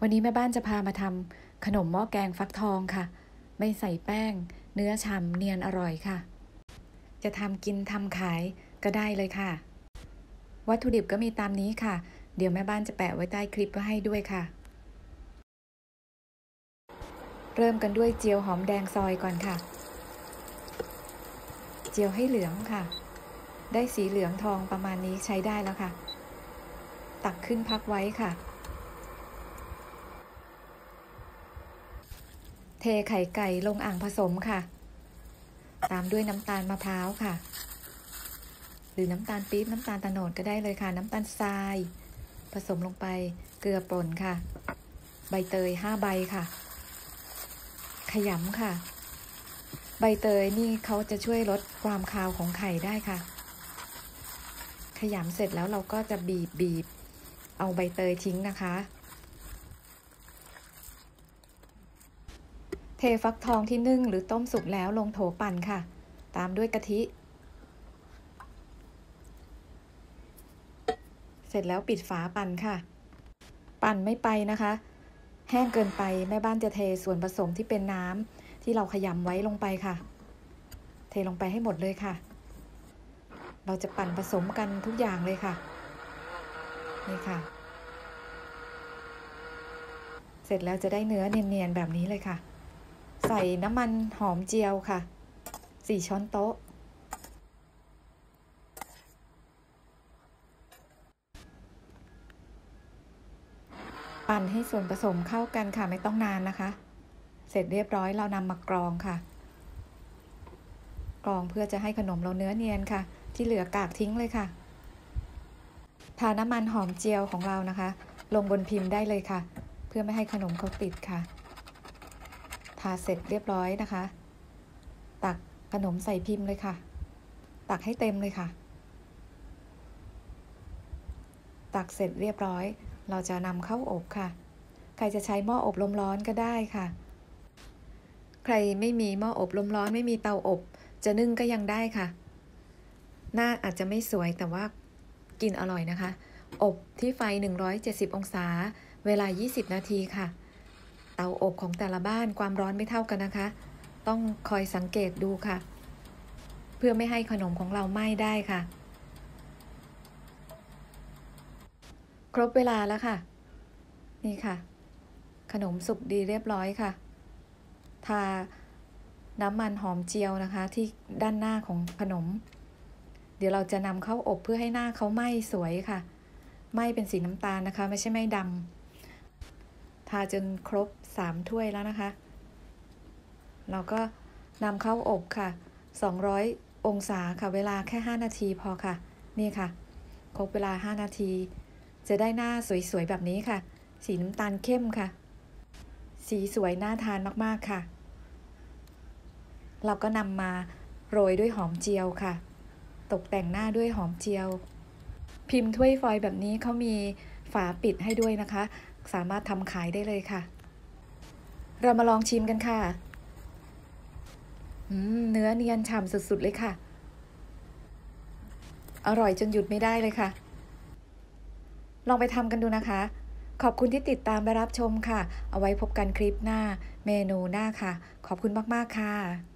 วันนี้แม่บ้านจะพามาทำขนมหม้อแกงฟักทองค่ะ ไม่ใส่แป้ง เนื้อฉ่ำเนียนอร่อยค่ะ จะทำกินทำขายก็ได้เลยค่ะ วัตถุดิบก็มีตามนี้ค่ะ เดี๋ยวแม่บ้านจะแปะไว้ใต้คลิปไว้ให้ด้วยค่ะ เริ่มกันด้วยเจียวหอมแดงซอยก่อนค่ะ เจียวให้เหลืองค่ะ ได้สีเหลืองทองประมาณนี้ใช้ได้แล้วค่ะ ตักขึ้นพักไว้ค่ะ เทไข่ไก่ลงอ่างผสมค่ะ ตามด้วยน้ำตาลมะพร้าวค่ะ หรือน้ำตาลปี๊บน้ำตาลตะโนดก็ได้เลยค่ะ น้ำตาลทราย ผสมลงไปเกลือป่นค่ะ ใบเตยห้าใบค่ะ ขยำค่ะ ใบเตยนี่เขาจะช่วยลดความคาวของไข่ได้ค่ะ ขยำเสร็จแล้วเราก็จะบีบบีบเอาใบเตยทิ้งนะคะ เท ฟักทองที่นึ่งหรือต้มสุกแล้วลงโถปั่นค่ะ ตามด้วยกะทิ เสร็จแล้วปิดฝาปั่นค่ะ ปั่นไม่ไปนะคะ แห้งเกินไปแม่บ้านจะเทส่วนผสมที่เป็นน้ำที่เราขยำไว้ลงไปค่ะ เทลงไปให้หมดเลยค่ะ เราจะปั่นผสมกันทุกอย่างเลยค่ะ นี่ค่ะเสร็จแล้วจะได้เนื้อเนียนๆแบบนี้เลยค่ะ ใส่น้ำมันหอมเจียวค่ะสี่ช้อนโต๊ะ ปั่นให้ส่วนผสมเข้ากันค่ะไม่ต้องนานนะคะ เสร็จเรียบร้อยเรานำมากรองค่ะ กรองเพื่อจะให้ขนมเราเนื้อเนียนค่ะ ที่เหลือกากทิ้งเลยค่ะทาน้ำมันหอมเจียวของเรานะคะ ลงบนพิมพ์ได้เลยค่ะ เพื่อไม่ให้ขนมเขาติดค่ะาเสร็จเรียบร้อยนะคะ ตักขนมใส่พิมพ์เลยค่ะ ตักให้เต็มเลยค่ะ ตักเสร็จเรียบร้อย เราจะนำเข้าอบค่ะ ใครจะใช้หม้ออบลมร้อนก็ได้ค่ะ ใครไม่มีหม้ออบลมร้อนไม่มีเตาอบ จะนึ่งก็ยังได้ค่ะ หน้าอาจจะไม่สวยแต่ว่ากินอร่อยนะคะ อบที่ไฟ 170 องศา เวลา 20 นาทีค่ะ เตาอบของแต่ละบ้านความร้อนไม่เท่ากันนะคะ ต้องคอยสังเกตดูค่ะ เพื่อไม่ให้ขนมของเราไหม้ได้ค่ะ ครบเวลาแล้วค่ะ นี่ค่ะ ขนมสุกดีเรียบร้อยค่ะ ทาน้ำมันหอมเจียวนะคะ ที่ด้านหน้าของขนม เดี๋ยวเราจะนำเข้าอบเพื่อให้หน้าเขาไหม้สวยค่ะ ไหม้เป็นสีน้ำตาลนะคะ ไม่ใช่ไหม้ดำทาจนครบ สามถ้วยแล้วนะคะ เราก็นำเข้าอบค่ะ 200 องศาค่ะ เวลาแค่ 5 นาทีพอค่ะ นี่ค่ะ ครบเวลา 5 นาที จะได้หน้าสวยๆ แบบนี้ค่ะ สีน้ำตาลเข้มค่ะ สีสวยน่าทานมากๆค่ะ เราก็นำมาโรยด้วยหอมเจียวค่ะ ตกแต่งหน้าด้วยหอมเจียว พิมพ์ถ้วยฟอยล์แบบนี้เขามีฝาปิดให้ด้วยนะคะ สามารถทำขายได้เลยค่ะ เรามาลองชิมกันค่ะเนื้อเนียนฉ่ำสุดๆเลยค่ะ อร่อยจนหยุดไม่ได้เลยค่ะ ลองไปทำกันดูนะคะ ขอบคุณที่ติดตามและรับชมค่ะ เอาไว้พบกันคลิปหน้า เมนูหน้าค่ะ ขอบคุณมากๆค่ะ